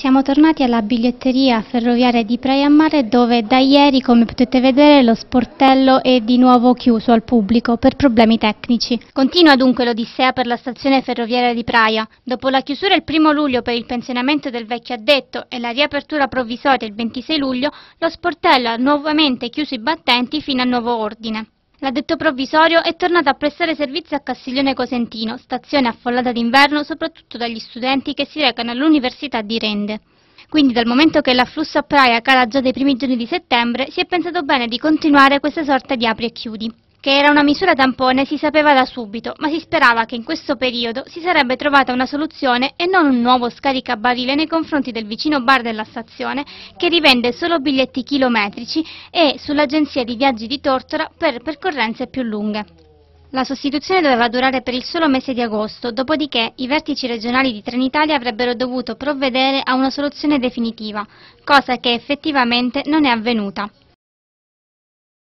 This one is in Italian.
Siamo tornati alla biglietteria ferroviaria di Praia Mare dove da ieri, come potete vedere, lo sportello è di nuovo chiuso al pubblico per problemi tecnici. Continua dunque l'odissea per la stazione ferroviaria di Praia. Dopo la chiusura il 1 luglio per il pensionamento del vecchio addetto e la riapertura provvisoria il 26 luglio, lo sportello ha nuovamente chiuso i battenti fino a nuovo ordine. L'addetto provvisorio è tornato a prestare servizio a Castiglione Cosentino, stazione affollata d'inverno soprattutto dagli studenti che si recano all'Università di Rende. Quindi dal momento che l'afflusso a Praia cala già dai primi giorni di settembre, si è pensato bene di continuare questa sorta di apri e chiudi. Che era una misura tampone si sapeva da subito, ma si sperava che in questo periodo si sarebbe trovata una soluzione e non un nuovo scaricabarile nei confronti del vicino bar della stazione che rivende solo biglietti chilometrici e sull'agenzia di viaggi di Tortora per percorrenze più lunghe. La sostituzione doveva durare per il solo mese di agosto, dopodiché i vertici regionali di Trenitalia avrebbero dovuto provvedere a una soluzione definitiva, cosa che effettivamente non è avvenuta.